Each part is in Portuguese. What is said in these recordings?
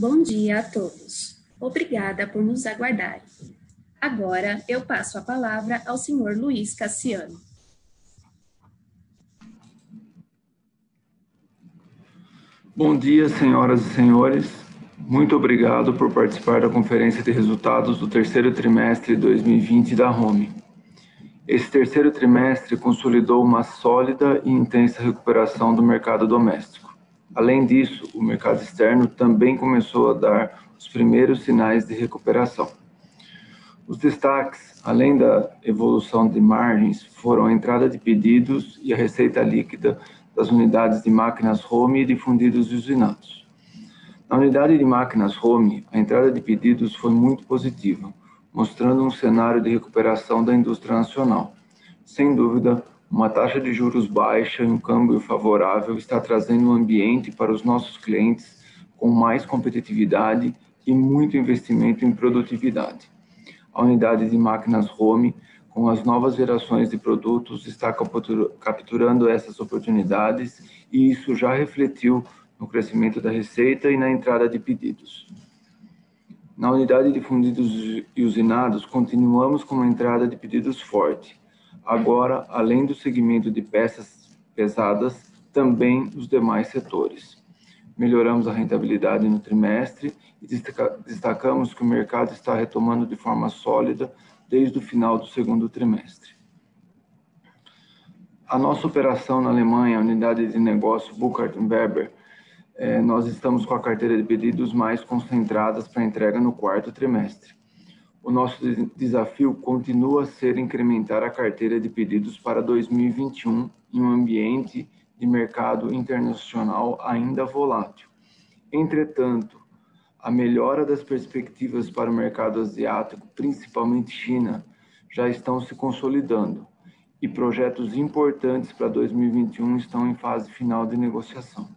Bom dia a todos. Obrigada por nos aguardarem. Agora eu passo a palavra ao senhor Luiz Cassiano. Bom dia, senhoras e senhores. Muito obrigado por participar da conferência de resultados do terceiro trimestre de 2020 da Home. Esse terceiro trimestre consolidou uma sólida e intensa recuperação do mercado doméstico. Além disso, o mercado externo também começou a dar os primeiros sinais de recuperação. Os destaques, além da evolução de margens, foram a entrada de pedidos e a receita líquida das unidades de máquinas home e de fundidos usinados. Na unidade de máquinas home, a entrada de pedidos foi muito positiva, mostrando um cenário de recuperação da indústria nacional. Sem dúvida, uma taxa de juros baixa e um câmbio favorável está trazendo um ambiente para os nossos clientes com mais competitividade e muito investimento em produtividade. A unidade de máquinas home com as novas gerações de produtos, está capturando essas oportunidades e isso já refletiu no crescimento da receita e na entrada de pedidos. Na unidade de fundidos e usinados, continuamos com uma entrada de pedidos forte. Agora, além do segmento de peças pesadas, também os demais setores. Melhoramos a rentabilidade no trimestre e destacamos que o mercado está retomando de forma sólida desde o final do segundo trimestre. A nossa operação na Alemanha, a unidade de negócio Burkhardt Weber, eh, nós estamos com a carteira de pedidos mais concentradas para entrega no quarto trimestre. O nosso desafio continua a ser incrementar a carteira de pedidos para 2021 em um ambiente de mercado internacional ainda volátil. Entretanto, a melhora das perspectivas para o mercado asiático, principalmente China, já estão se consolidando e projetos importantes para 2021 estão em fase final de negociação.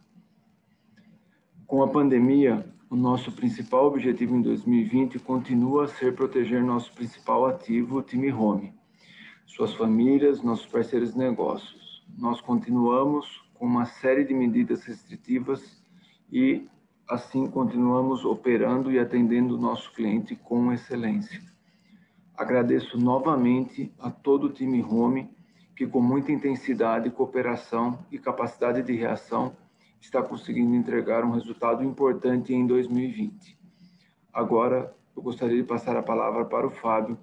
Com a pandemia, o nosso principal objetivo em 2020 continua a ser proteger nosso principal ativo, o time Home, suas famílias, nossos parceiros de negócios. Nós continuamos com uma série de medidas restritivas e Assim, continuamos operando e atendendo o nosso cliente com excelência. Agradeço novamente a todo o time Home que, com muita intensidade, cooperação e capacidade de reação, está conseguindo entregar um resultado importante em 2020. Agora, eu gostaria de passar a palavra para o Fábio,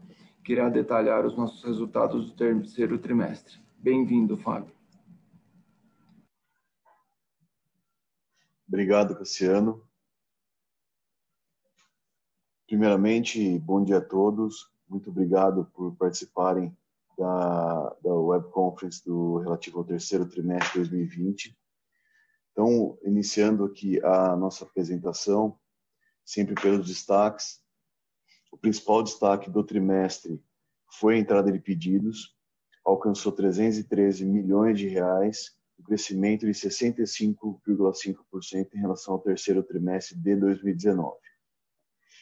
que irá detalhar os nossos resultados do terceiro trimestre. Bem-vindo, Fábio. Obrigado, Cassiano. Primeiramente, bom dia a todos. Muito obrigado por participarem da, da web conference do relativo ao terceiro trimestre de 2020. Então, iniciando aqui a nossa apresentação, sempre pelos destaques. O principal destaque do trimestre foi a entrada de pedidos, alcançou 313 milhões de reais, um crescimento de 65,5% em relação ao terceiro trimestre de 2019.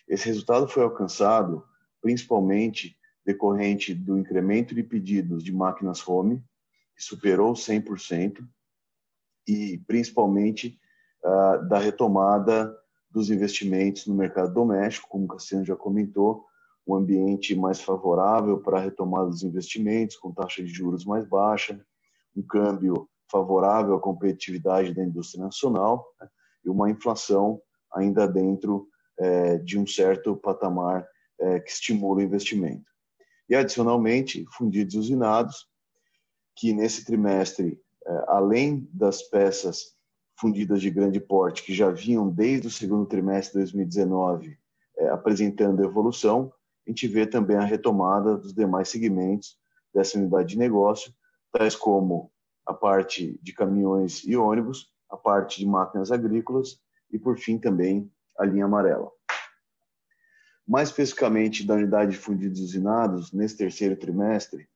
Esse resultado foi alcançado principalmente decorrente do incremento de pedidos de máquinas home, que superou 100%, e principalmente uh, da retomada dos investimentos no mercado doméstico, como o Cassiano já comentou, um ambiente mais favorável para a retomada dos investimentos, com taxa de juros mais baixa, um câmbio favorável à competitividade da indústria nacional né, e uma inflação ainda dentro é, de um certo patamar é, que estimula o investimento. E, adicionalmente, fundidos usinados, que nesse trimestre, além das peças fundidas de grande porte, que já vinham desde o segundo trimestre de 2019 é, apresentando evolução, a gente vê também a retomada dos demais segmentos dessa unidade de negócio, tais como a parte de caminhões e ônibus, a parte de máquinas agrícolas e, por fim, também a linha amarela. Mais especificamente da unidade de fundidos usinados, nesse terceiro trimestre,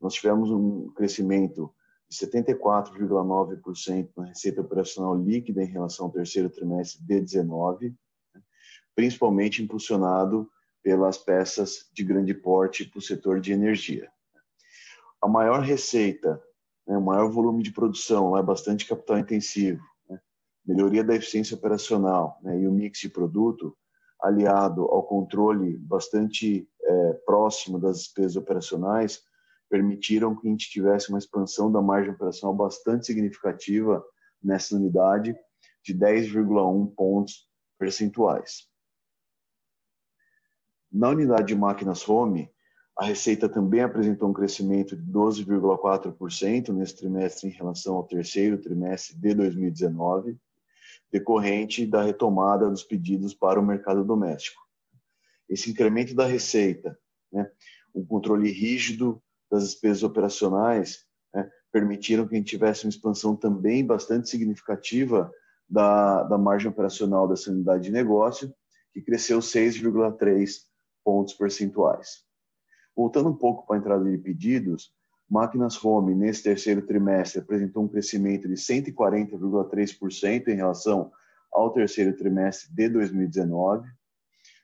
nós tivemos um crescimento de 74,9% na receita operacional líquida em relação ao terceiro trimestre de 19, principalmente impulsionado pelas peças de grande porte para o setor de energia. A maior receita né, o maior volume de produção, é bastante capital intensivo. Né? melhoria da eficiência operacional né, e o mix de produto, aliado ao controle bastante é, próximo das despesas operacionais, permitiram que a gente tivesse uma expansão da margem operacional bastante significativa nessa unidade, de 10,1 pontos percentuais. Na unidade de máquinas home, a receita também apresentou um crescimento de 12,4% nesse trimestre em relação ao terceiro trimestre de 2019, decorrente da retomada dos pedidos para o mercado doméstico. Esse incremento da receita, né, um controle rígido das despesas operacionais, né, permitiram que a gente tivesse uma expansão também bastante significativa da, da margem operacional dessa unidade de negócio, que cresceu 6,3 pontos percentuais. Voltando um pouco para a entrada de pedidos, máquinas home nesse terceiro trimestre apresentou um crescimento de 140,3% em relação ao terceiro trimestre de 2019,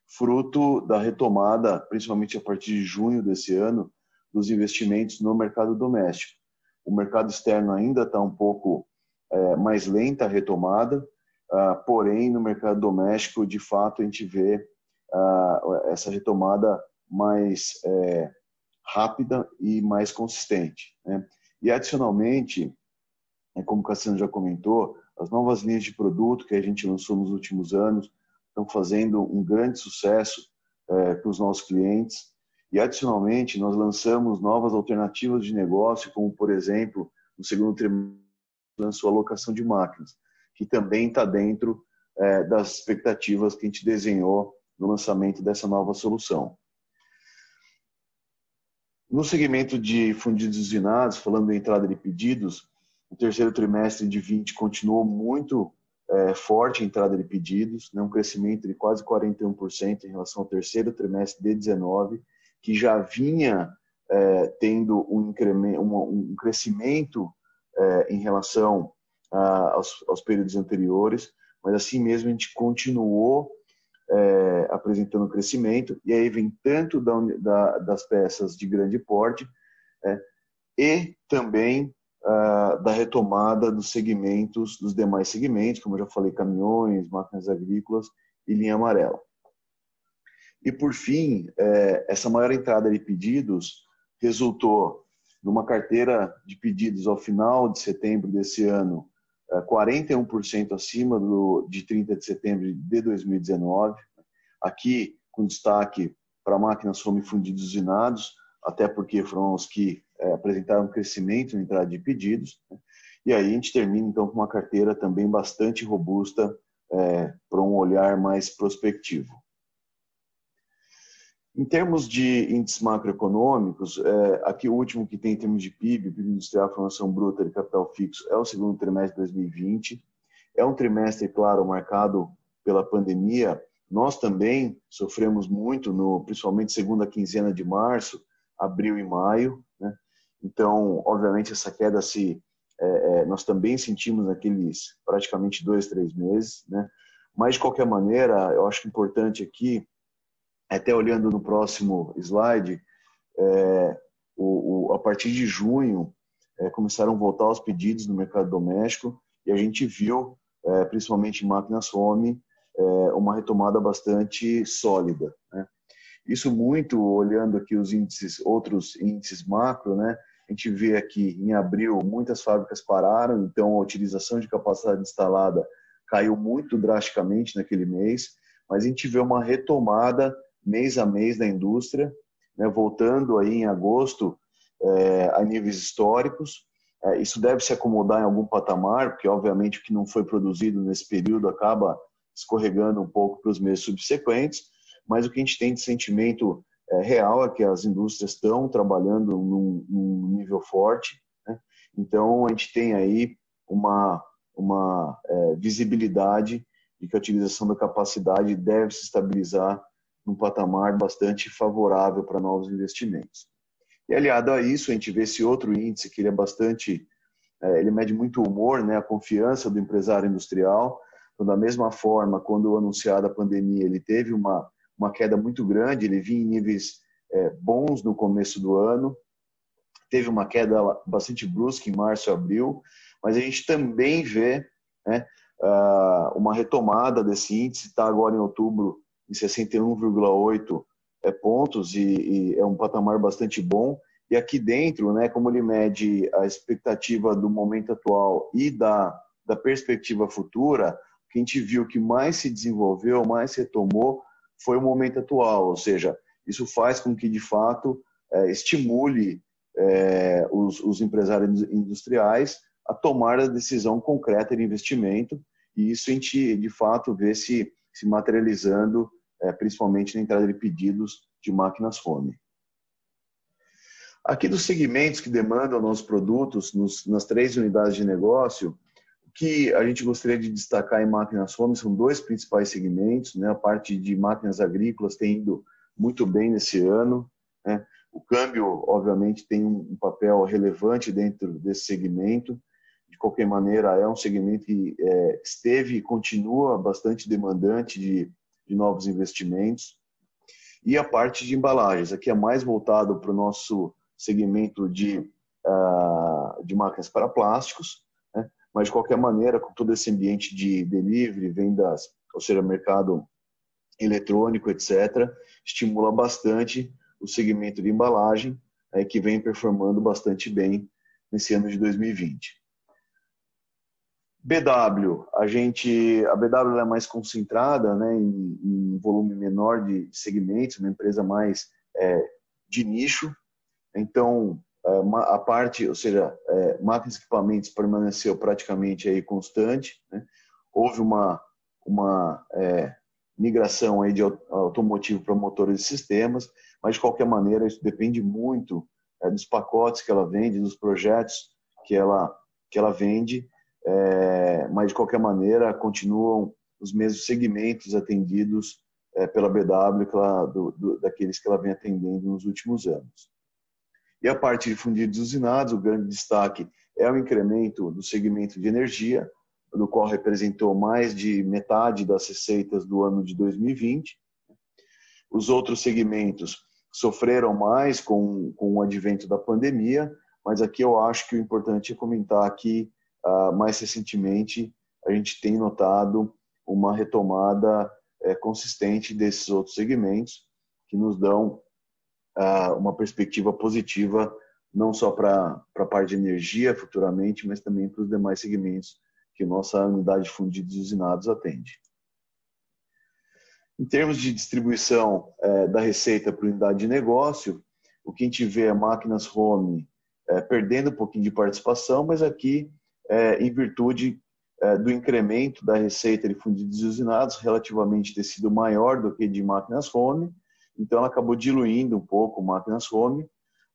fruto da retomada, principalmente a partir de junho desse ano, dos investimentos no mercado doméstico. O mercado externo ainda está um pouco é, mais lenta a retomada, uh, porém no mercado doméstico, de fato, a gente vê uh, essa retomada mais é, rápida e mais consistente. Né? E, adicionalmente, é como o Cassiano já comentou, as novas linhas de produto que a gente lançou nos últimos anos estão fazendo um grande sucesso é, para os nossos clientes. E, adicionalmente, nós lançamos novas alternativas de negócio, como, por exemplo, no segundo trimestre, lançou a locação de máquinas, que também está dentro é, das expectativas que a gente desenhou no lançamento dessa nova solução. No segmento de fundidos usinados, falando da entrada de pedidos, o terceiro trimestre de 20 continuou muito é, forte a entrada de pedidos, né, um crescimento de quase 41% em relação ao terceiro trimestre de 19, que já vinha é, tendo um, um, crescimento é, em relação a, aos, aos períodos anteriores, mas assim mesmo a gente continuou é, apresentando crescimento, e aí vem tanto da, da, das peças de grande porte é, e também da retomada dos segmentos, dos demais segmentos, como eu já falei, caminhões, máquinas agrícolas e linha amarela. E por fim, é, essa maior entrada de pedidos resultou numa carteira de pedidos ao final de setembro desse ano 41% é, acima do, de 30 de setembro de 2019. Aqui, com destaque para máquinas home fundidos usinados, até porque foram os que é, apresentaram crescimento na entrada de pedidos. Né? E aí a gente termina, então, com uma carteira também bastante robusta é, para um olhar mais prospectivo. Em termos de índices macroeconômicos, é, aqui o último que tem em termos de PIB, PIB industrial, formação bruta de capital fixo, é o segundo trimestre de 2020. É um trimestre, claro, marcado pela pandemia. Nós também sofremos muito, no, principalmente segunda quinzena de março, abril e maio. Né? Então, obviamente, essa queda se é, é, nós também sentimos naqueles praticamente dois, três meses. Né? Mas, de qualquer maneira, eu acho importante aqui até olhando no próximo slide, é, o, o, a partir de junho é, começaram a voltar os pedidos no mercado doméstico e a gente viu, é, principalmente em máquinas home, é, uma retomada bastante sólida. Né? Isso muito olhando aqui os índices, outros índices macro, né? A gente vê aqui em abril muitas fábricas pararam, então a utilização de capacidade instalada caiu muito drasticamente naquele mês, mas a gente vê uma retomada mês a mês da indústria, né, voltando aí em agosto é, a níveis históricos. É, isso deve se acomodar em algum patamar, porque obviamente o que não foi produzido nesse período acaba escorregando um pouco para os meses subsequentes, mas o que a gente tem de sentimento é, real é que as indústrias estão trabalhando num, num nível forte, né? então a gente tem aí uma, uma é, visibilidade de que a utilização da capacidade deve se estabilizar num patamar bastante favorável para novos investimentos. E aliado a isso, a gente vê esse outro índice que ele é bastante, é, ele mede muito o humor, né, a confiança do empresário industrial. Então, da mesma forma, quando anunciada a pandemia, ele teve uma, uma queda muito grande, ele vinha em níveis é, bons no começo do ano, teve uma queda bastante brusca em março e abril, mas a gente também vê né, uh, uma retomada desse índice, está agora em outubro em 61,8 é, pontos e, e, é um patamar bastante bom. E aqui dentro, né, como ele mede a expectativa do momento atual e da, da perspectiva futura, o que a gente viu que mais se desenvolveu, mais se retomou, foi o momento atual, ou seja, isso faz com que, de fato, é, estimule é, os, os empresários industriais a tomar a decisão concreta de investimento, e isso a gente, de fato, vê se, se materializando, é, principalmente na entrada de pedidos de máquinas home. Aqui dos segmentos que demandam nossos produtos, nos, nas três unidades de negócio, o que a gente gostaria de destacar em máquinas home são dois principais segmentos. Né? A parte de máquinas agrícolas tem ido muito bem nesse ano. Né? O câmbio, obviamente, tem um papel relevante dentro desse segmento de qualquer maneira, é um segmento que é, esteve e continua bastante demandante de, de novos investimentos. E a parte de embalagens, aqui é mais voltado para o nosso segmento de, uh, de máquinas para plásticos, né? mas de qualquer maneira, com todo esse ambiente de delivery, vendas, ou seja, mercado eletrônico, etc., estimula bastante o segmento de embalagem, é, que vem performando bastante bem nesse ano de 2020. BW, a gente, a BW é mais concentrada, né, em, em volume menor de segmentos, uma empresa mais é, de nicho. Então, é, a parte, ou seja, é, máquinas e equipamentos permaneceu praticamente aí constante. Né? Houve uma uma é, migração aí de automotivo para motores e sistemas, mas de qualquer maneira isso depende muito é, dos pacotes que ela vende, dos projetos que ela que ela vende é, mas de qualquer maneira continuam os mesmos segmentos atendidos é, pela BW que ela, do, do, daqueles que ela vem atendendo nos últimos anos. E a parte de fundidos usinados, o grande destaque é o incremento do segmento de energia, do qual representou mais de metade das receitas do ano de 2020. Os outros segmentos sofreram mais com, com o advento da pandemia, mas aqui eu acho que o importante é comentar que ah, mais recentemente a gente tem notado uma retomada é, consistente desses outros segmentos que nos dão ah, uma perspectiva positiva não só para a parte de energia futuramente, mas também para os demais segmentos que nossa unidade de fundidos usinados atende. Em termos de distribuição é, da receita para unidade de negócio, o que a gente vê é máquinas home é, perdendo um pouquinho de participação, mas aqui é, em virtude é, do incremento da receita de fundidos usinados relativamente ter sido maior do que de máquinas home, então ela acabou diluindo um pouco máquinas home,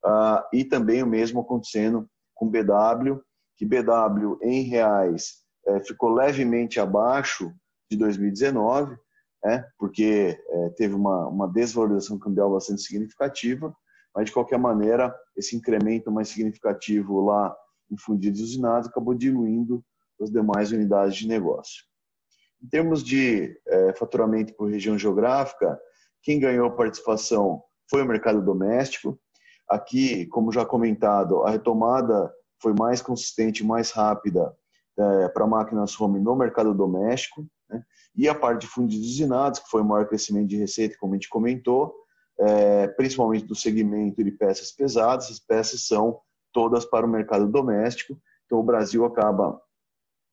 ah, e também o mesmo acontecendo com BW, que BW em reais é, ficou levemente abaixo de 2019, é, porque é, teve uma, uma desvalorização cambial bastante significativa, mas de qualquer maneira, esse incremento mais significativo lá em fundidos usinados acabou diluindo as demais unidades de negócio. Em termos de é, faturamento por região geográfica, quem ganhou participação foi o mercado doméstico. Aqui, como já comentado, a retomada foi mais consistente, mais rápida é, para máquinas home no mercado doméstico. Né? E a parte de fundidos usinados, que foi o maior crescimento de receita, como a gente comentou, é, principalmente do segmento de peças pesadas. As peças são todas para o mercado doméstico. Então, o Brasil acaba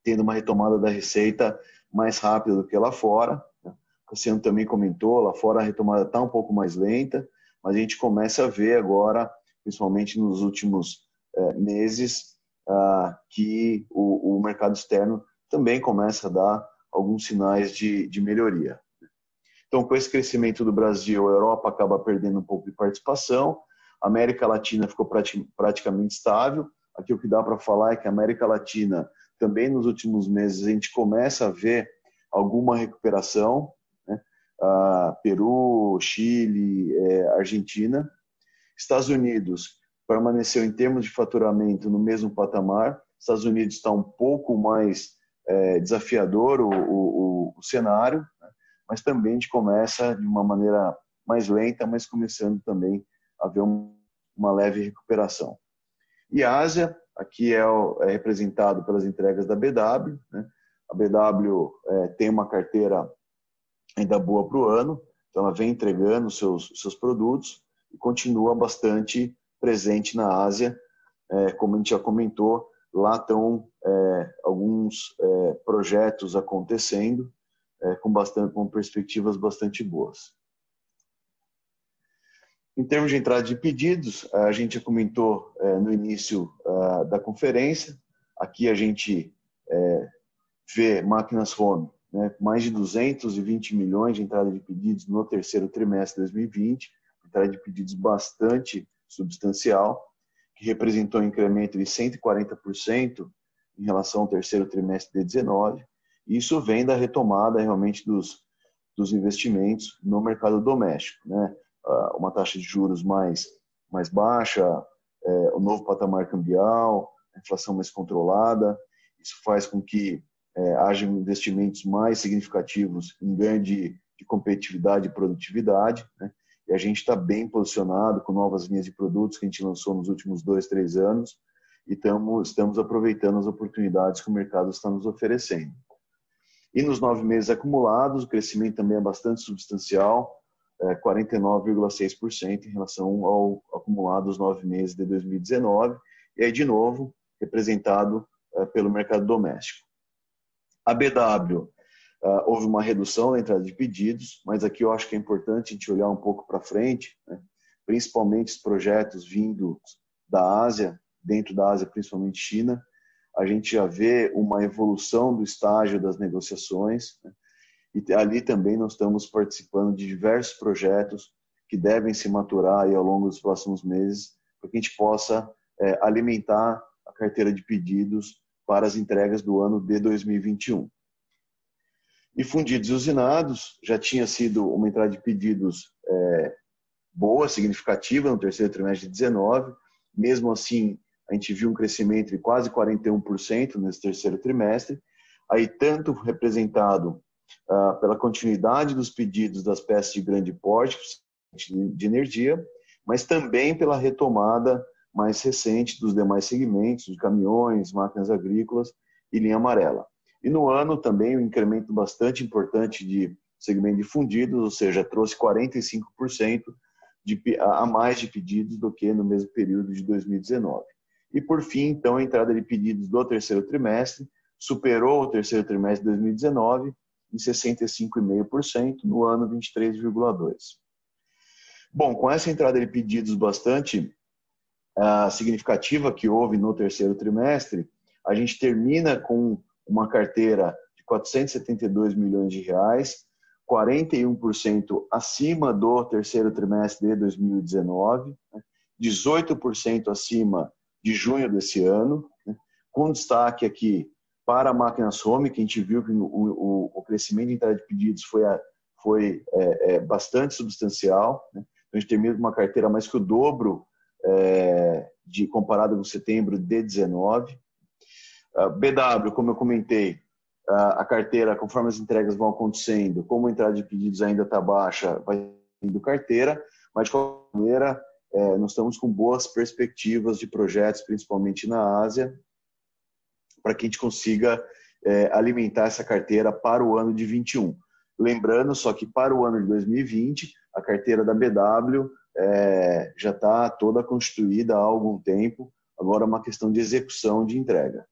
tendo uma retomada da receita mais rápida do que lá fora. O Cassiano também comentou, lá fora a retomada está um pouco mais lenta, mas a gente começa a ver agora, principalmente nos últimos é, meses, ah, que o, o, mercado externo também começa a dar alguns sinais de, de melhoria. Então, com esse crescimento do Brasil, a Europa acaba perdendo um pouco de participação, América Latina ficou praticamente estável. Aqui o que dá para falar é que a América Latina, também nos últimos meses, a gente começa a ver alguma recuperação. Né? Ah, Peru, Chile, é, Argentina. Estados Unidos permaneceu em termos de faturamento no mesmo patamar. Estados Unidos está um pouco mais é, desafiador o, o, o cenário, né? mas também a gente começa de uma maneira mais lenta, mas começando também haver um, uma leve recuperação. E a Ásia, aqui é, é, representado pelas entregas da BW, né? a BW é, tem uma carteira ainda boa para o ano, então ela vem entregando seus, seus produtos e continua bastante presente na Ásia, é, como a gente já comentou, lá estão é, alguns é, projetos acontecendo é, com, bastante, com perspectivas bastante boas. Em termos de entrada de pedidos, a gente já comentou é, no início é, da conferência, aqui a gente vê máquinas home, né, mais de 220 milhões de entrada de pedidos no terceiro trimestre de 2020, entrada de pedidos bastante substancial, que representou um incremento de 140% em relação ao terceiro trimestre de 19. Isso vem da retomada realmente dos, dos investimentos no mercado doméstico, né? Uma taxa de juros mais mais baixa, é, o novo patamar cambial, a inflação mais controlada. Isso faz com que é, haja investimentos mais significativos em ganho de, de competitividade e produtividade. Né? E a gente está bem posicionado com novas linhas de produtos que a gente lançou nos últimos dois, três anos e tamo, estamos aproveitando as oportunidades que o mercado está nos oferecendo. E nos nove meses acumulados, o crescimento também é bastante substancial, é 49,6% em relação ao acumulado dos nove meses de 2019, e aí, de novo, representado é, pelo mercado doméstico. A BW, ah, houve uma redução na entrada de pedidos, mas aqui eu acho que é importante a gente olhar um pouco para frente, né? principalmente os projetos vindos da Ásia, dentro da Ásia, principalmente China, a gente já vê uma evolução do estágio das negociações, né? E ali também nós estamos participando de diversos projetos que devem se maturar aí ao longo dos próximos meses, para que a gente possa é, alimentar a carteira de pedidos para as entregas do ano de 2021. E fundidos e usinados já tinha sido uma entrada de pedidos é, boa, significativa no terceiro trimestre de 19. Mesmo assim, a gente viu um crescimento de quase 41% nesse terceiro trimestre. Aí, tanto representado ah, pela continuidade dos pedidos das peças de grande porte de energia, mas também pela retomada mais recente dos demais segmentos, de caminhões, máquinas agrícolas e linha amarela. E no ano também um incremento bastante importante de segmento de fundidos, ou seja, trouxe 45% de, a mais de pedidos do que no mesmo período de 2019. E por fim, então, a entrada de pedidos do terceiro trimestre superou o terceiro trimestre de 2019 em 65,5%, no ano 23,2%. Bom, com essa entrada de pedidos bastante significativa que houve no terceiro trimestre, a gente termina com uma carteira de 472 milhões de reais, 41% acima do terceiro trimestre de 2019, 18% né? acima de junho desse ano, né? com destaque aqui para máquinas home, que a gente viu que o, o, o crescimento em entrada de pedidos foi, a, foi é, é, bastante substancial. Né? Então, a gente termina com uma carteira mais que o dobro é, de comparado com setembro de 19. Uh, BW, como eu comentei, a carteira, conforme as entregas vão acontecendo, como a entrada de pedidos ainda está baixa, vai indo carteira, mas de qualquer maneira, é, nós estamos com boas perspectivas de projetos, principalmente na Ásia, para que a gente consiga é, alimentar essa carteira para o ano de 21. Lembrando só que para o ano de 2020, a carteira da BW é, já está toda constituída há algum tempo, agora é uma questão de execução de entrega.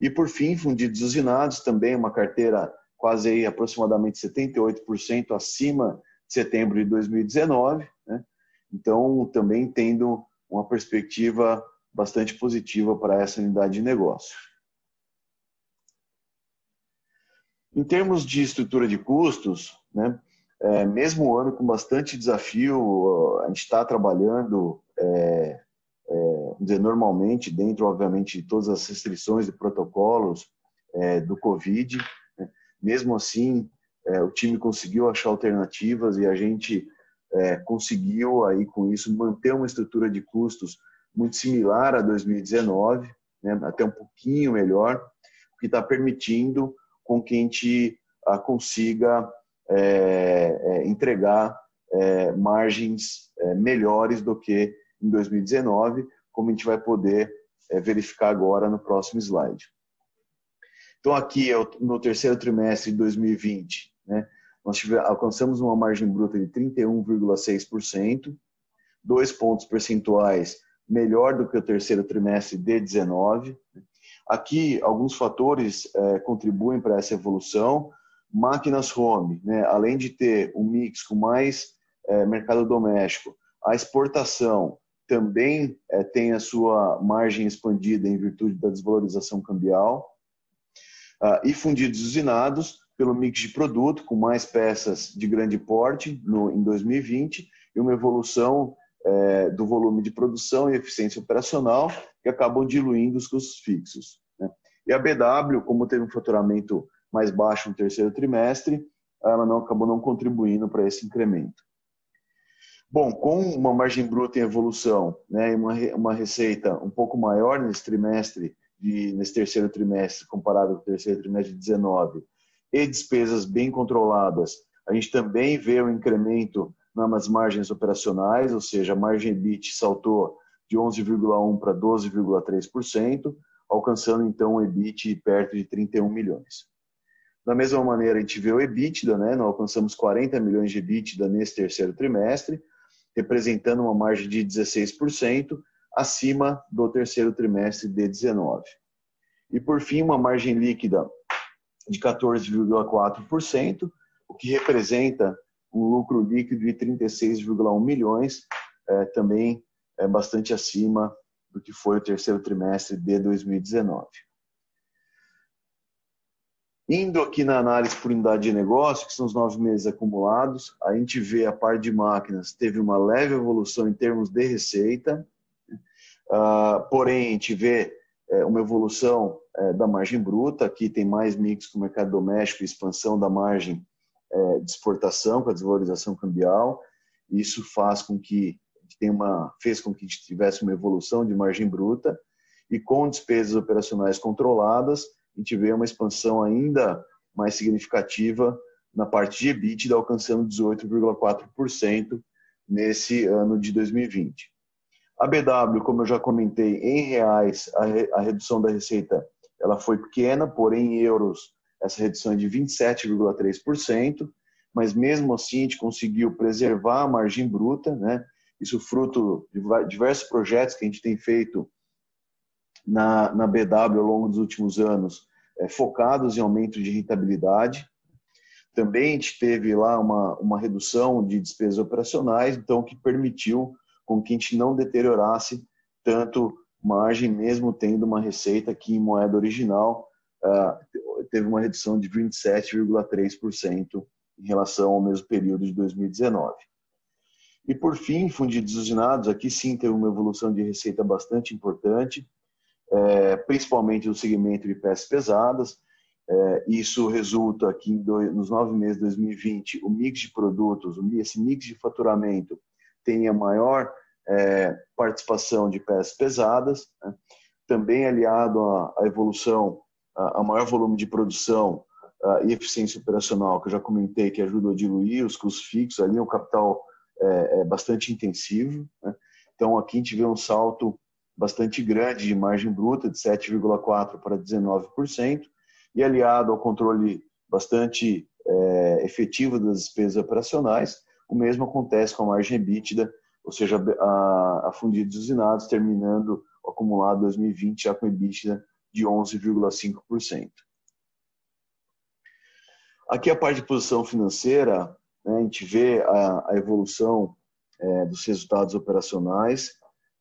E por fim, fundidos usinados, também uma carteira quase aí, aproximadamente 78% acima de setembro de 2019, né? então também tendo uma perspectiva bastante positiva para essa unidade de negócio. Em termos de estrutura de custos, né, é, mesmo um ano com bastante desafio, a gente está trabalhando é, é, dizer, normalmente, dentro, obviamente, de todas as restrições e protocolos é, do Covid. Né? Mesmo assim, é, o time conseguiu achar alternativas e a gente é, conseguiu, aí com isso, manter uma estrutura de custos muito similar a 2019, né? até um pouquinho melhor, o que está permitindo com que a gente a, consiga é, é, entregar é, margens melhores do que em 2019, como a gente vai poder verificar agora no próximo slide. Então, aqui, no terceiro trimestre de 2020, né, nós alcançamos uma margem bruta de 31,6%, dois pontos percentuais melhor do que o terceiro trimestre de 19. Aqui, alguns fatores é, contribuem para essa evolução. Máquinas home, né, além de ter um mix com mais é, mercado doméstico, a exportação também é, tem a sua margem expandida em virtude da desvalorização cambial. Ah, e fundidos usinados pelo mix de produto, com mais peças de grande porte no, em 2020 e uma evolução é, do volume de produção e eficiência operacional que acabam diluindo os custos fixos. Né? E a BW, como teve um faturamento mais baixo no terceiro trimestre, ela não acabou não contribuindo para esse incremento. Bom, com uma margem bruta em evolução, né, uma, uma receita um pouco maior nesse trimestre, de, nesse terceiro trimestre, comparado com o terceiro trimestre de 19, e despesas bem controladas, a gente também vê um incremento nas margens operacionais, ou seja, a margem EBIT saltou de 11,1% para 12,3%, alcançando então um EBIT perto de 31 milhões. Da mesma maneira, a gente vê o EBITDA, né? nós alcançamos 40 milhões de EBITDA nesse terceiro trimestre, representando uma margem de 16%, acima do terceiro trimestre de 19. E por fim, uma margem líquida de 14,4%, o que representa um lucro líquido de 36,1 milhões, é, também é bastante acima do que foi o terceiro trimestre de 2019. Indo aqui na análise por unidade de negócio, que são os nove meses acumulados, a gente vê a parte de máquinas teve uma leve evolução em termos de receita, uh, porém a gente vê é, uma evolução é, da margem bruta, aqui tem mais mix com o mercado doméstico e expansão da margem é, de exportação com a desvalorização cambial. Isso faz com que tenha uma, fez com que tivesse uma evolução de margem bruta e com despesas operacionais controladas, a gente vê uma expansão ainda mais significativa na parte de EBITDA, alcançando 18,4% nesse ano de 2020. A BW, como eu já comentei, em reais, a, re, a redução da receita ela foi pequena, porém em euros essa redução é de 27,3%, mas mesmo assim a gente conseguiu preservar a margem bruta, né? Isso fruto de diversos projetos que a gente tem feito na, na BW ao longo dos últimos anos, é, focados em aumento de rentabilidade. Também a gente teve lá uma, uma redução de despesas operacionais, então que permitiu com que a gente não deteriorasse tanto margem, mesmo tendo uma receita que em moeda original uh, teve uma redução de 27,3% em relação ao mesmo período de 2019. E por fim, fundidos usinados, aqui sim teve uma evolução de receita bastante importante, é, principalmente no segmento de peças pesadas. É, isso resulta que nos nove meses de 2020 o mix de produtos, esse mix de faturamento tenha maior é, participação de peças pesadas, né? também aliado à, à evolução, a, maior volume de produção e eficiência operacional, que eu já comentei, que ajuda a diluir os custos fixos, ali é um capital é, é bastante intensivo. Né? Então, aqui a gente vê um salto bastante grande de margem bruta, de 7,4% para 19%, e aliado ao controle bastante é, efetivo das despesas operacionais, o mesmo acontece com a margem EBITDA, ou seja, a, a fundidos usinados, terminando o acumulado 2020 já com EBITDA de 11,5%. Aqui a parte de posição financeira, né, a gente vê a, a evolução é, dos resultados operacionais.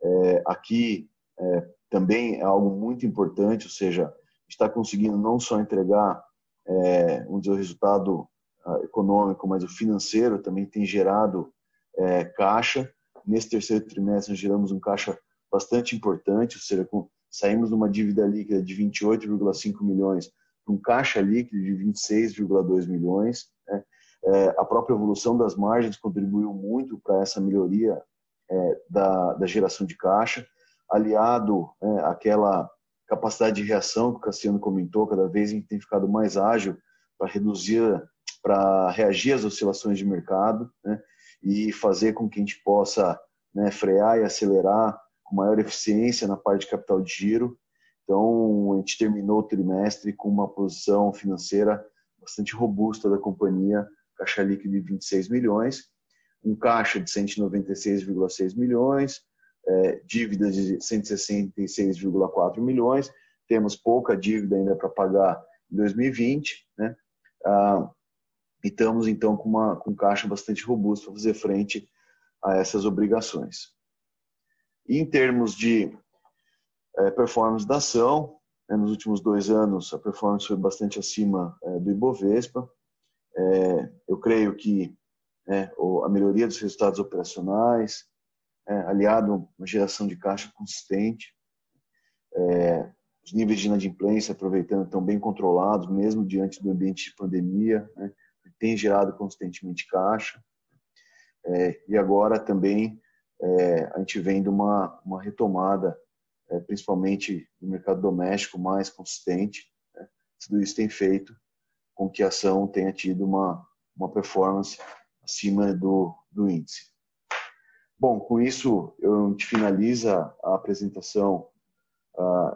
É, aqui é, também é algo muito importante, ou seja, está conseguindo não só entregar é, um resultado uh, econômico, mas o financeiro também tem gerado é, caixa. Nesse terceiro trimestre, nós geramos um caixa bastante importante, ou seja, com, saímos de uma dívida líquida de 28,5 milhões para um caixa líquido de 26,2 milhões. Né? É, a própria evolução das margens contribuiu muito para essa melhoria é, da, da, geração de caixa, aliado é, àquela capacidade de reação que o Cassiano comentou, cada vez a gente tem ficado mais ágil para reduzir, para reagir às oscilações de mercado. Né? e fazer com que a gente possa né, frear e acelerar com maior eficiência na parte de capital de giro. Então, a gente terminou o trimestre com uma posição financeira bastante robusta da companhia, caixa líquido de 26 milhões, um caixa de 196,6 milhões, é, dívida de 166,4 milhões, temos pouca dívida ainda para pagar em 2020, né? Ah, e estamos então com, uma, com um caixa bastante robusto para fazer frente a essas obrigações. Em termos de é, performance da ação, né, nos últimos dois anos a performance foi bastante acima é, do Ibovespa. É, eu creio que né, a melhoria dos resultados operacionais, é, aliado a uma geração de caixa consistente, os níveis de inadimplência aproveitando estão bem controlados, mesmo diante do ambiente de pandemia, né, tem gerado consistentemente caixa. É, e agora também é, a gente vem de uma, uma retomada, é, principalmente no mercado doméstico, mais consistente. Né? Tudo isso tem feito com que a ação tenha tido uma, uma performance acima do, do índice. Bom, com isso, eu, a gente finaliza a apresentação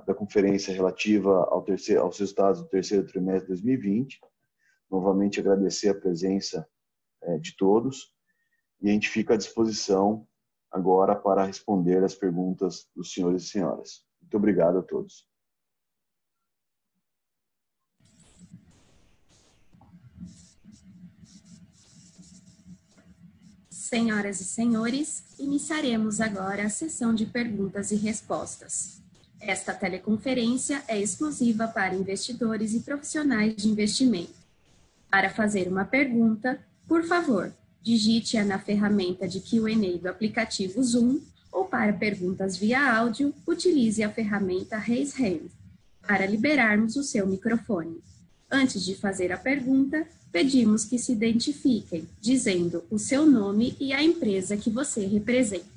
da conferência relativa ao terceiro, aos resultados do terceiro trimestre de 2020. Novamente agradecer a presença é, de todos e a gente fica à disposição agora para responder as perguntas dos senhores e senhoras. Muito obrigado a todos. Senhoras e senhores, iniciaremos agora a sessão de perguntas e respostas. Esta teleconferência é exclusiva para investidores e profissionais de investimento. Para fazer uma pergunta, por favor, digite-a na ferramenta de Q&A do aplicativo Zoom ou para perguntas via áudio, utilize a ferramenta Raise Hand para liberarmos o seu microfone. Antes de fazer a pergunta, pedimos que se identifiquem, dizendo o seu nome e a empresa que você representa.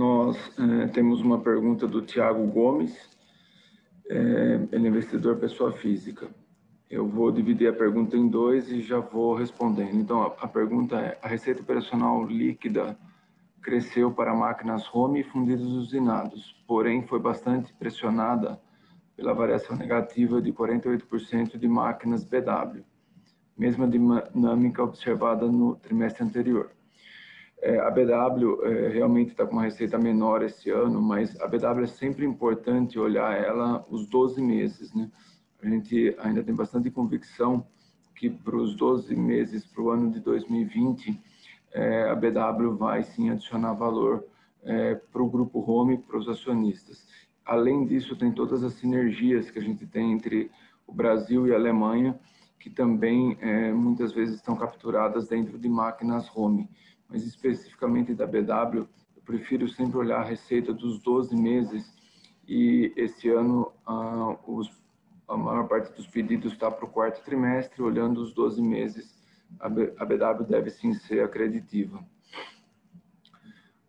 Nós é, temos uma pergunta do Tiago Gomes, é, ele é investidor pessoa física. Eu vou dividir a pergunta em dois e já vou respondendo. Então, a, a pergunta é: a receita operacional líquida cresceu para máquinas home e fundidos usinados, porém foi bastante pressionada pela variação negativa de 48% de máquinas BW, mesma dinâmica observada no trimestre anterior. É, a BW é, realmente está com uma receita menor esse ano, mas a BW é sempre importante olhar ela os 12 meses, né? A gente ainda tem bastante convicção que para os 12 meses, para o ano de 2020, é, a BW vai sim adicionar valor é, para o grupo Home, para os acionistas. Além disso, tem todas as sinergias que a gente tem entre o Brasil e a Alemanha, que também é, muitas vezes estão capturadas dentro de máquinas Home mas especificamente da BW, eu prefiro sempre olhar a receita dos 12 meses e esse ano ah, os, a maior parte dos pedidos está para o quarto trimestre, olhando os 12 meses, a, BW deve sim ser acreditiva.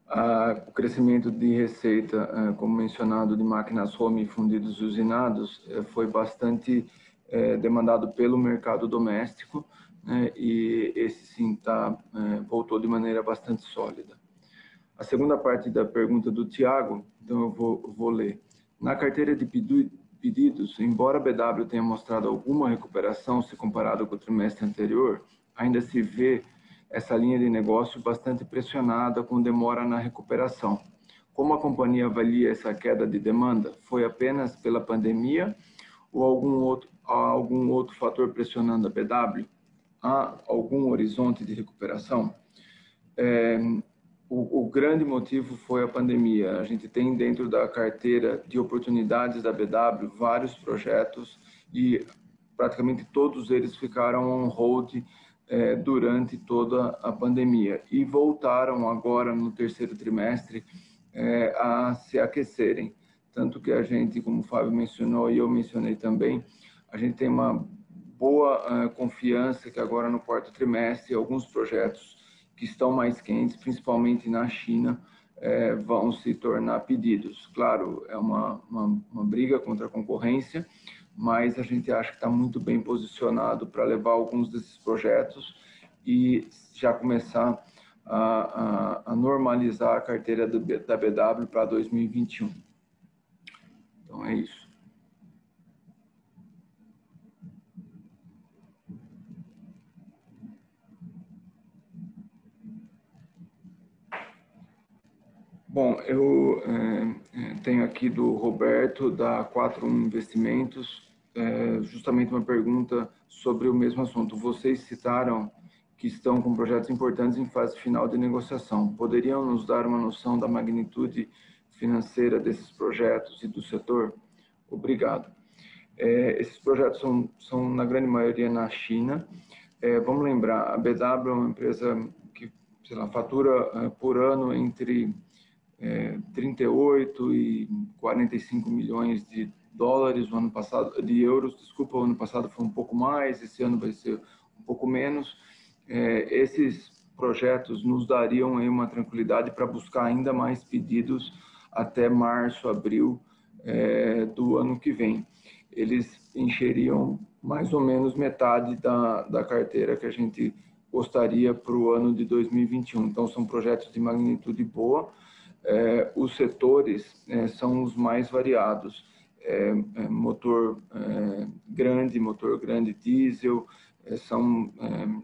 Ah, o crescimento de receita, ah, como mencionado, de máquinas home fundidos usinados, eh, foi bastante eh, demandado pelo mercado doméstico, né, e esse sim tá, é, voltou de maneira bastante sólida. A segunda parte da pergunta do Tiago, então eu vou, vou ler. Na carteira de pedidos, embora a BW tenha mostrado alguma recuperação se comparado com o trimestre anterior, ainda se vê essa linha de negócio bastante pressionada com demora na recuperação. Como a companhia avalia essa queda de demanda? Foi apenas pela pandemia ou algum outro, algum outro fator pressionando a BW? Há algum horizonte de recuperação? É, o, o, grande motivo foi a pandemia. A gente tem dentro da carteira de oportunidades da BW vários projetos e praticamente todos eles ficaram on hold é, durante toda a pandemia e voltaram agora no terceiro trimestre é, a se aquecerem. Tanto que a gente, como o Fábio mencionou e eu mencionei também, a gente tem uma boa uh, confiança que agora no quarto trimestre alguns projetos que estão mais quentes, principalmente na China, eh, vão se tornar pedidos. Claro, é uma, uma, uma, briga contra a concorrência, mas a gente acha que está muito bem posicionado para levar alguns desses projetos e já começar a, a, a normalizar a carteira do, da BW para 2021. Então é isso. Bom, eu é, tenho aqui do Roberto, da 41 Investimentos, é, justamente uma pergunta sobre o mesmo assunto. Vocês citaram que estão com projetos importantes em fase final de negociação. Poderiam nos dar uma noção da magnitude financeira desses projetos e do setor? Obrigado. É, esses projetos são, são, na grande maioria, na China. Vamos lembrar, a BW é uma empresa que, sei lá, fatura por ano entre é, 38 e 45 milhões de dólares o ano passado, de euros, desculpa, o ano passado foi um pouco mais, esse ano vai ser um pouco menos. É, esses projetos nos dariam aí uma tranquilidade para buscar ainda mais pedidos até março, abril é, do ano que vem. Eles encheriam mais ou menos metade da, da carteira que a gente gostaria para o ano de 2021. Então, são projetos de magnitude boa, é, os setores é, são os mais variados. É, é motor é, grande, motor grande diesel, é, são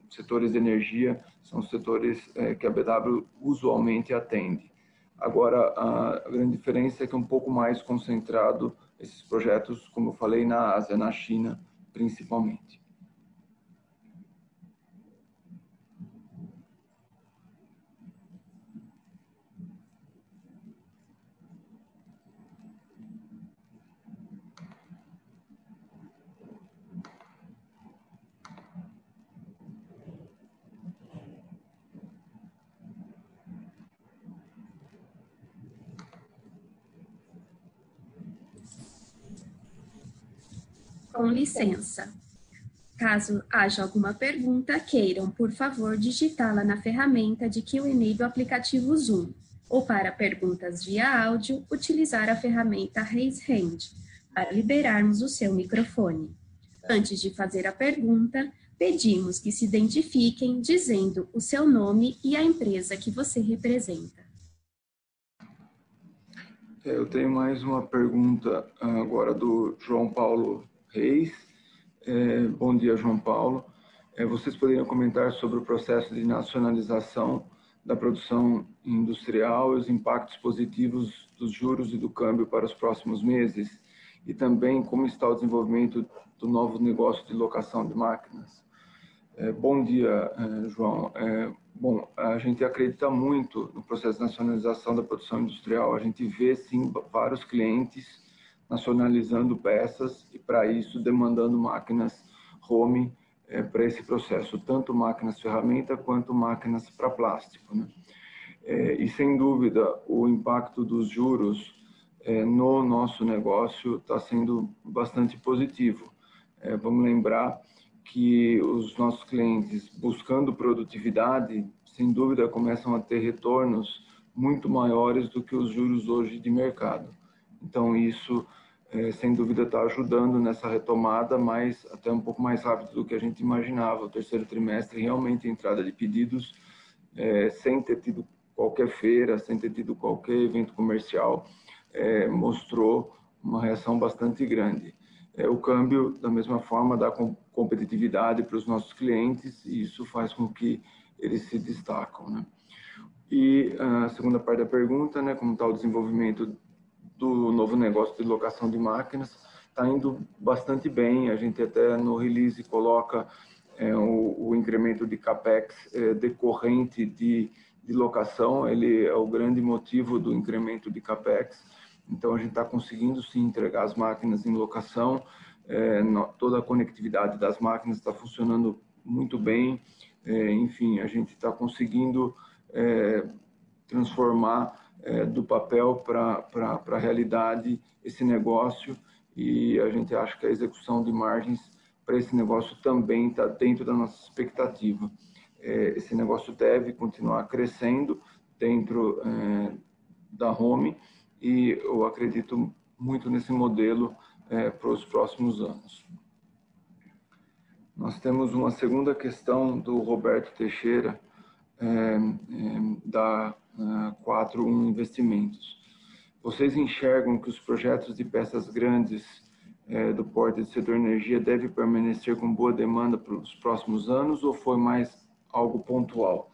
setores de energia, são setores que a BW usualmente atende. Agora, a grande diferença é que é um pouco mais concentrado esses projetos, como eu falei, na Ásia, na China, principalmente. Com licença. Caso haja alguma pergunta, queiram, por favor, digitá-la na ferramenta de Q&A do aplicativo Zoom. Ou para perguntas via áudio, utilizar a ferramenta Raise Hand, para liberarmos o seu microfone. Antes de fazer a pergunta, pedimos que se identifiquem dizendo o seu nome e a empresa que você representa. É, eu tenho mais uma pergunta agora do João Paulo É, bom dia, João Paulo. É, vocês poderiam comentar sobre o processo de nacionalização da produção industrial e os impactos positivos dos juros e do câmbio para os próximos meses? E também como está o desenvolvimento do novo negócio de locação de máquinas? É, bom dia, é, João. É, bom, a gente acredita muito no processo de nacionalização da produção industrial. A gente vê, sim, vários clientes nacionalizando peças e, para isso, demandando máquinas home é, para esse processo, tanto máquinas ferramenta quanto máquinas para plástico. Né? É, e, sem dúvida, o impacto dos juros é, no nosso negócio está sendo bastante positivo. vamos lembrar que os nossos clientes, buscando produtividade, sem dúvida, começam a ter retornos muito maiores do que os juros hoje de mercado. Então, isso, é, sem dúvida, está ajudando nessa retomada, mas até um pouco mais rápido do que a gente imaginava. O terceiro trimestre, realmente, entrada de pedidos, é, sem ter tido qualquer feira, sem ter tido qualquer evento comercial, é, mostrou uma reação bastante grande. É, o câmbio, da mesma forma, dá competitividade para os nossos clientes e isso faz com que eles se destacam. Né? E a segunda parte da pergunta, né, como está o desenvolvimento do novo negócio de locação de máquinas está indo bastante bem. A gente até no release coloca é, o, o, incremento de capex é, decorrente de, de locação. Ele é o grande motivo do incremento de capex. Então a gente está conseguindo sim entregar as máquinas em locação. É, toda a conectividade das máquinas está funcionando muito bem. É, enfim, a gente está conseguindo é, transformar é, do papel para a realidade esse negócio e a gente acha que a execução de margens para esse negócio também está dentro da nossa expectativa. É, esse negócio deve continuar crescendo dentro é, da Home e eu acredito muito nesse modelo é, para os próximos anos. Nós temos uma segunda questão do Roberto Teixeira, é, é, da 41 é, Investimentos. Vocês enxergam que os projetos de peças grandes é, do porte do setor energia devem permanecer com boa demanda para os próximos anos ou foi mais algo pontual?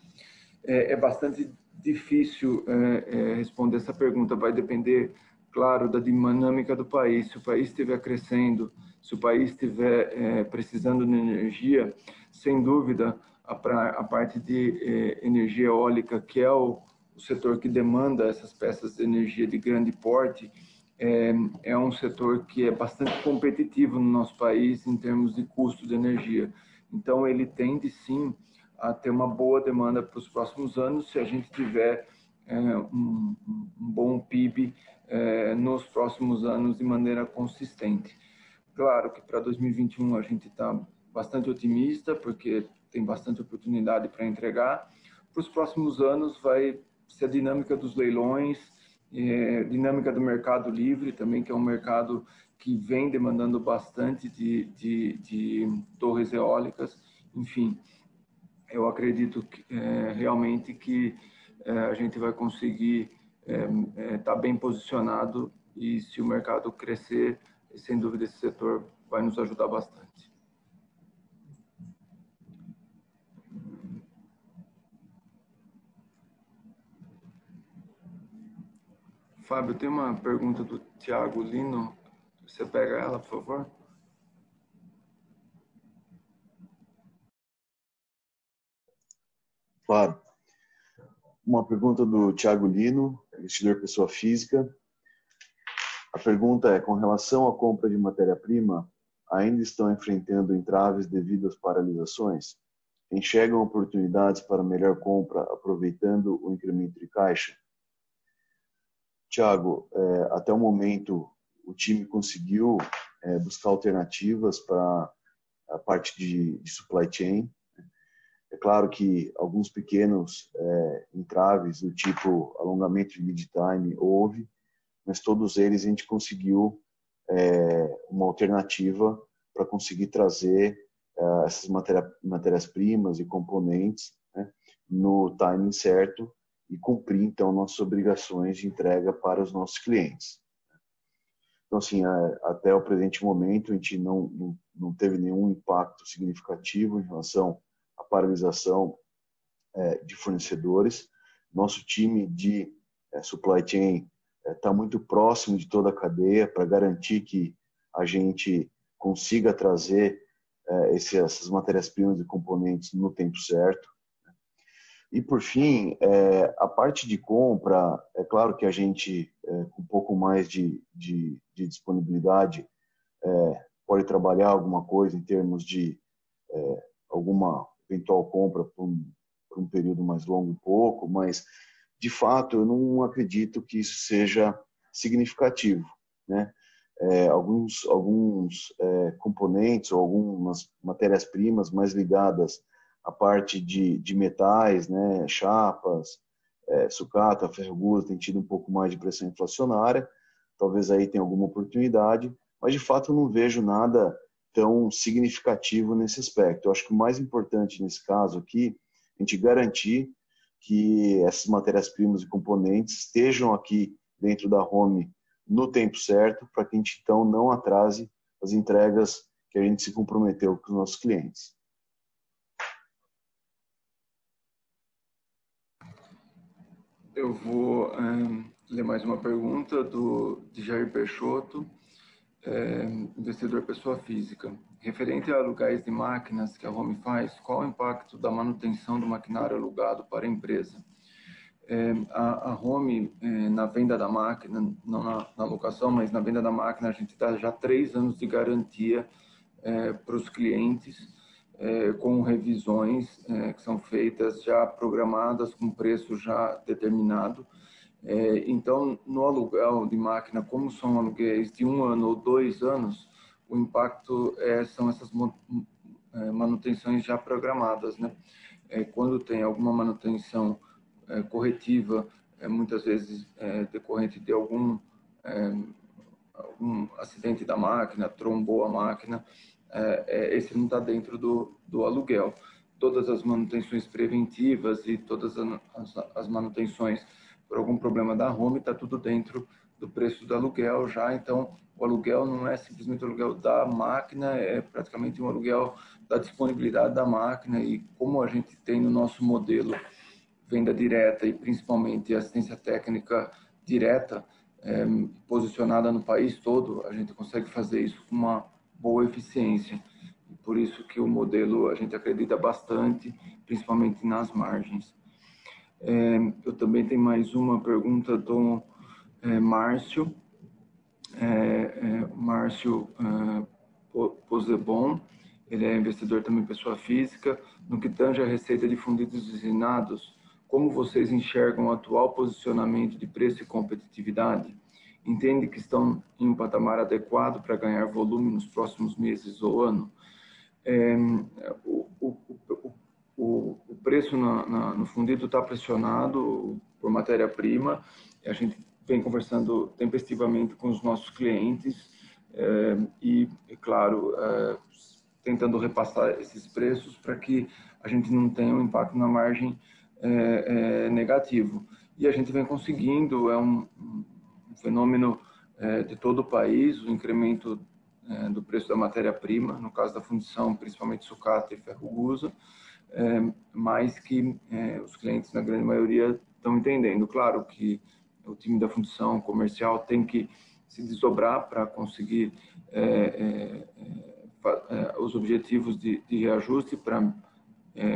É, é bastante difícil é, responder essa pergunta, vai depender, claro, da dinâmica do país. Se o país estiver crescendo, se o país estiver precisando de energia, sem dúvida, a, pra, a parte de eh, energia eólica, que é o, setor que demanda essas peças de energia de grande porte, é, é um setor que é bastante competitivo no nosso país em termos de custo de energia. Então, ele tende sim a ter uma boa demanda para os próximos anos se a gente tiver é, um, um, bom PIB é, nos próximos anos de maneira consistente. Claro que para 2021 a gente está bastante otimista, porque tem bastante oportunidade para entregar. Para os próximos anos vai ser a dinâmica dos leilões, é, dinâmica do mercado livre também, que é um mercado que vem demandando bastante de, de, de torres eólicas. Enfim, eu acredito que, é, realmente que é, a gente vai conseguir estar é, é, tá bem posicionado e se o mercado crescer, sem dúvida esse setor vai nos ajudar bastante. Fábio, tem uma pergunta do Tiago Lino. Você pega ela, por favor? Claro. Uma pergunta do Tiago Lino, investidor pessoa física. A pergunta é: com relação à compra de matéria-prima, ainda estão enfrentando entraves devido às paralisações? Enxergam oportunidades para melhor compra aproveitando o incremento de caixa? Tiago, é, até o momento o time conseguiu é, buscar alternativas para a parte de, de, supply chain. É claro que alguns pequenos é, entraves do tipo alongamento de lead time houve, mas todos eles a gente conseguiu é, uma alternativa para conseguir trazer é, essas matérias-primas e componentes né, no timing certo e cumprir então nossas obrigações de entrega para os nossos clientes. Então, assim, até o presente momento, a gente não, não, teve nenhum impacto significativo em relação à paralisação é, de fornecedores. Nosso time de é, supply chain está é, muito próximo de toda a cadeia para garantir que a gente consiga trazer essas matérias-primas e componentes no tempo certo. E, por fim, é, a parte de compra, é claro que a gente, é, com um pouco mais de, de, de disponibilidade, é, pode trabalhar alguma coisa em termos de é, alguma eventual compra por um, por um período mais longo um pouco, mas, de fato, eu não acredito que isso seja significativo. Né? É, alguns alguns componentes ou algumas matérias-primas mais ligadas a parte de, de metais, né, chapas, é, sucata, ferrugura, tem tido um pouco mais de pressão inflacionária, talvez aí tenha alguma oportunidade, mas de fato não vejo nada tão significativo nesse aspecto. Eu acho que o mais importante nesse caso aqui, a gente garantir que essas matérias-primas e componentes estejam aqui dentro da home no tempo certo, para que a gente então não atrase as entregas que a gente se comprometeu com os nossos clientes. Eu vou ler mais uma pergunta do de Jair Peixoto, é, investidor pessoa física. Referente a aluguéis de máquinas que a Home faz, qual o impacto da manutenção do maquinário alugado para a empresa? É, a, a, Home, é, na venda da máquina, não na, na, locação, mas na venda da máquina, a gente dá já três anos de garantia para os clientes é, com revisões é, que são feitas já programadas com preço já determinado. É, então, no aluguel de máquina, como são aluguéis de um ano ou dois anos, o impacto é, são essas é, manutenções já programadas, né? É, quando tem alguma manutenção corretiva, muitas vezes decorrente de algum um acidente da máquina, trombou a máquina, é, é, esse não está dentro do, do aluguel. Todas as manutenções preventivas e todas as, as manutenções por algum problema da home, está tudo dentro do preço do aluguel já, então o aluguel não é simplesmente o aluguel da máquina, é praticamente um aluguel da disponibilidade da máquina e como a gente tem no nosso modelo venda direta e principalmente assistência técnica direta é, posicionada no país todo, a gente consegue fazer isso com uma boa eficiência. Por isso que o modelo a gente acredita bastante, principalmente nas margens. É, eu também tenho mais uma pergunta do é, Márcio. É, é Márcio é, Posebon, ele é investidor também pessoa física. No que tange a receita de fundidos usinados, como vocês enxergam o atual posicionamento de preço e competitividade? Entende que estão em um patamar adequado para ganhar volume nos próximos meses ou ano? É, o, o, o, o, preço na, na, no fundido está pressionado por matéria-prima. A gente vem conversando tempestivamente com os nossos clientes é, e, é claro, é, tentando repassar esses preços para que a gente não tenha um impacto na margem é, é negativo. E a gente vem conseguindo, é um, fenômeno é, de todo o país, o incremento é, do preço da matéria-prima, no caso da fundição, principalmente sucata e ferro gusa, é, mas que é, os clientes, na grande maioria, estão entendendo. Claro que o time da fundição comercial tem que se desdobrar para conseguir é, os objetivos de, de reajuste, para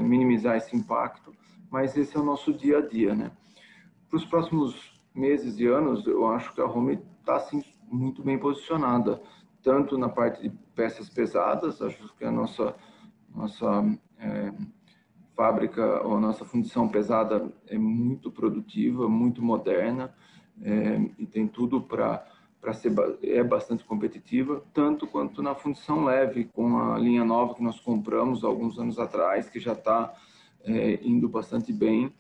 minimizar esse impacto, mas esse é o nosso dia a dia, né? Para os próximos meses e anos, eu acho que a Home está assim, muito bem posicionada, tanto na parte de peças pesadas, acho que a nossa, nossa é, fábrica, ou nossa fundição pesada é muito produtiva, muito moderna, é, e tem tudo para para ser é bastante competitiva, tanto quanto na fundição leve, com a linha nova que nós compramos alguns anos atrás, que já está é, indo bastante bem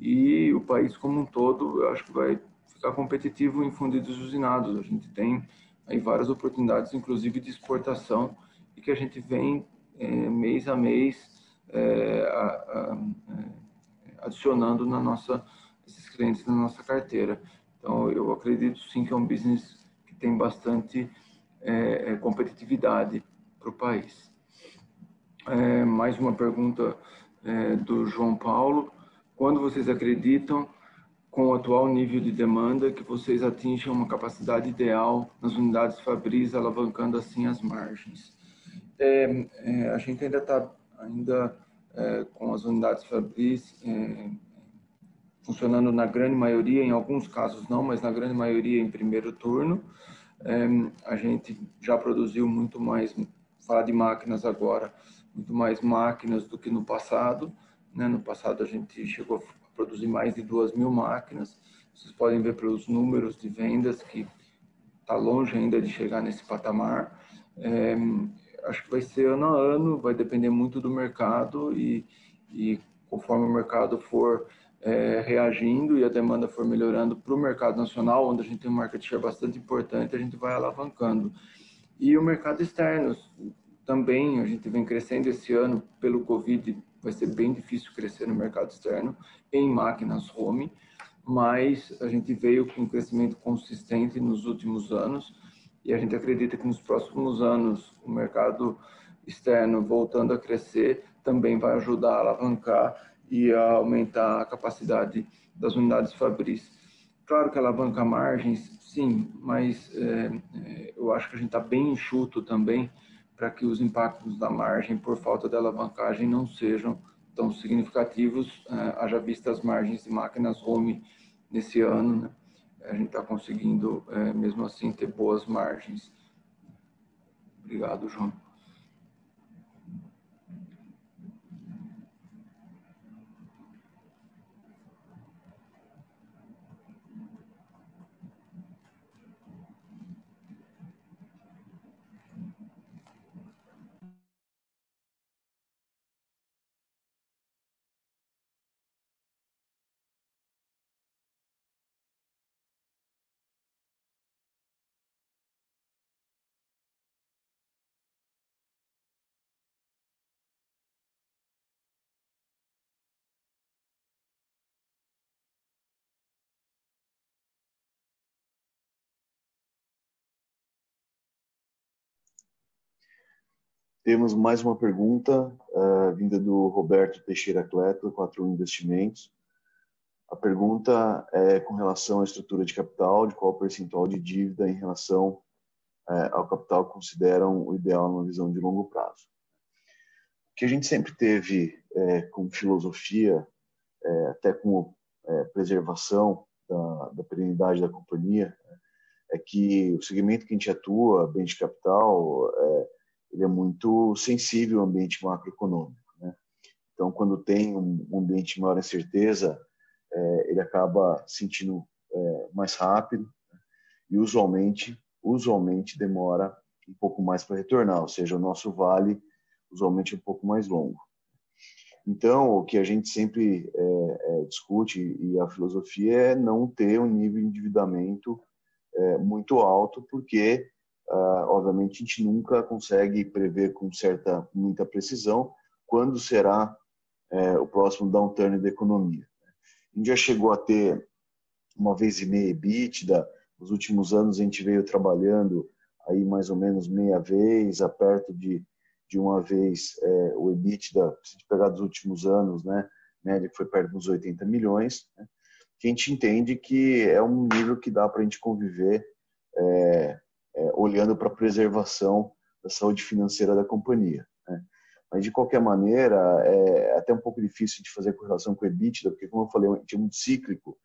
e o país como um todo, eu acho que vai ficar competitivo em fundidos usinados. A gente tem aí várias oportunidades, inclusive de exportação, e que a gente vem é, mês a mês é, a, a, é, adicionando na nossa esses clientes na nossa carteira. Então, eu acredito sim que é um business que tem bastante é, é competitividade para o país. É, mais uma pergunta do João Paulo quando vocês acreditam, com o atual nível de demanda, que vocês atinjam uma capacidade ideal nas unidades Fabris, alavancando assim as margens? É, é, a gente ainda está ainda é, com as unidades Fabris é, funcionando na grande maioria, em alguns casos não, mas na grande maioria em primeiro turno. É, a gente já produziu muito mais, falar de máquinas agora, muito mais máquinas do que no passado. Né? No passado a gente chegou a produzir mais de duas mil máquinas. Vocês podem ver pelos números de vendas que está longe ainda de chegar nesse patamar. É, acho que vai ser ano a ano, vai depender muito do mercado e, e conforme o mercado for é, reagindo e a demanda for melhorando para o mercado nacional, onde a gente tem um market share bastante importante, a gente vai alavancando. E o mercado externo também, a gente vem crescendo esse ano pelo Covid, vai ser bem difícil crescer no mercado externo em máquinas home, mas a gente veio com um crescimento consistente nos últimos anos e a gente acredita que nos próximos anos o mercado externo voltando a crescer também vai ajudar a alavancar e a aumentar a capacidade das unidades fabris. Claro que alavanca margens, sim, mas é, eu acho que a gente está bem enxuto também para que os impactos da margem por falta de alavancagem não sejam tão significativos, uh, haja vista as margens de máquinas home nesse ano, né? a gente está conseguindo, uh, mesmo assim, ter boas margens. Obrigado, João. Temos mais uma pergunta, uh, vinda do Roberto Teixeira Cleto, 41 Investimentos. A pergunta é com relação à estrutura de capital, de qual percentual de dívida em relação uh, ao capital consideram o ideal numa visão de longo prazo. O que a gente sempre teve uh, como filosofia, até como preservação da, da perenidade da companhia, é que o segmento que a gente atua, bem de capital, é, ele é muito sensível ao ambiente macroeconômico. Né? Então, quando tem um ambiente de maior incerteza, é, ele acaba sentindo é, mais rápido né? e usualmente, usualmente demora um pouco mais para retornar, ou seja, o nosso vale usualmente é um pouco mais longo. Então, o que a gente sempre é, é, discute e a filosofia é não ter um nível de endividamento é, muito alto, porque, ah, obviamente, a gente nunca consegue prever com certa muita precisão quando será é, o próximo downturn da economia. A gente já chegou a ter uma vez e meia EBITDA, nos últimos anos a gente veio trabalhando aí mais ou menos meia vez, a perto de, de uma vez é, o EBITDA, se pegar dos últimos anos, né, média que foi perto dos 80 milhões, né, que a gente entende que é um nível que dá para a gente conviver é, olhando para a preservação da saúde financeira da companhia. Né? Mas, de qualquer maneira, é até um pouco difícil de fazer correlação com o EBITDA, porque, como eu falei, é muito cíclico.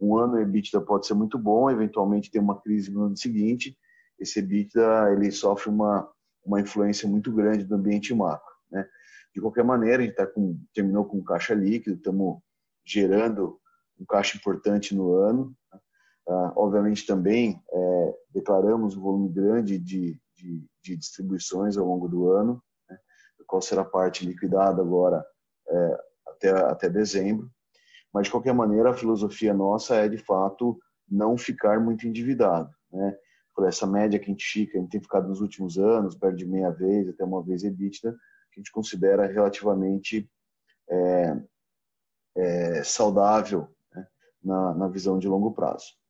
Um ano o EBITDA pode ser muito bom, eventualmente tem uma crise no ano seguinte, esse EBITDA ele sofre uma, uma influência muito grande do ambiente macro. Né? De qualquer maneira, a gente tá com, terminou com caixa líquido, estamos gerando um caixa importante no ano. Uh, obviamente também é, declaramos um volume grande de, de, de, distribuições ao longo do ano, né, qual será parte liquidada agora é, até, até dezembro. Mas, de qualquer maneira, a filosofia nossa é, de fato, não ficar muito endividado. Né? Por essa média que a gente fica, a gente tem ficado nos últimos anos, perto de meia vez, até uma vez EBITDA, que a gente considera relativamente é, é, saudável na, na visão de longo prazo.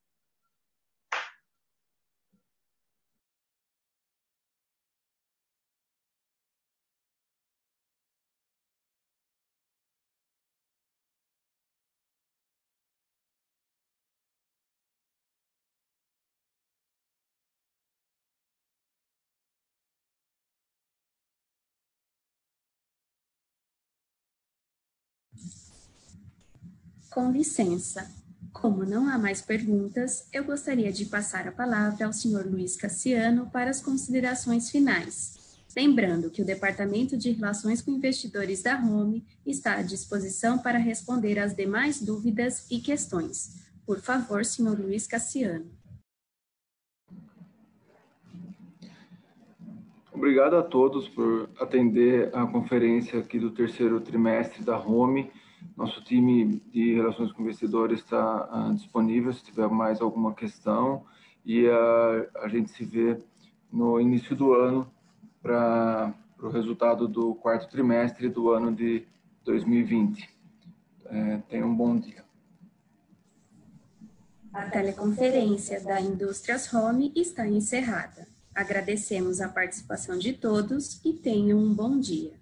Com licença, como não há mais perguntas, eu gostaria de passar a palavra ao Sr. Luiz Cassiano para as considerações finais. Lembrando que o Departamento de Relações com Investidores da Home está à disposição para responder às demais dúvidas e questões. Por favor, Sr. Luiz Cassiano. Obrigado a todos por atender a conferência aqui do terceiro trimestre da Home nosso time de relações com investidores está uh, disponível se tiver mais alguma questão e uh, a gente se vê no início do ano para o resultado do quarto trimestre do ano de 2020. É, tenha um bom dia. A teleconferência da Indústrias Home está encerrada. Agradecemos a participação de todos e tenham um bom dia.